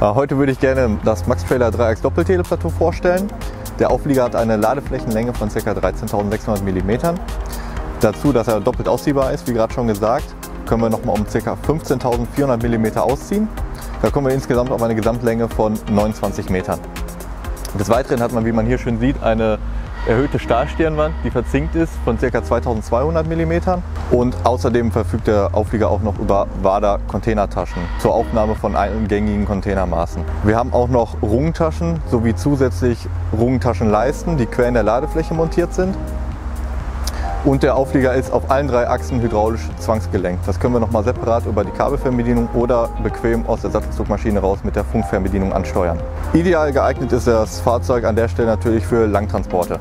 Äh, heute würde ich gerne das Max Trailer 3X Doppelteleplateau vorstellen. Der Auflieger hat eine Ladeflächenlänge von ca. 13.600 mm. Dazu, dass er doppelt ausziehbar ist, wie gerade schon gesagt, können wir nochmal um ca. 15.400 mm ausziehen. Da kommen wir insgesamt auf eine Gesamtlänge von 29 Metern. Des Weiteren hat man, wie man hier schön sieht, eine erhöhte Stahlstirnwand, die verzinkt ist von ca. 2200 mm. Und außerdem verfügt der Auflieger auch noch über WADA Containertaschen zur Aufnahme von allen gängigen Containermaßen. Wir haben auch noch Rungentaschen sowie zusätzlich Rungentaschenleisten, die quer in der Ladefläche montiert sind. Und der Auflieger ist auf allen drei Achsen hydraulisch zwangsgelenkt. Das können wir nochmal separat über die Kabelfernbedienung oder bequem aus der Sattelzugmaschine raus mit der Funkfernbedienung ansteuern. Ideal geeignet ist das Fahrzeug an der Stelle natürlich für Langtransporte.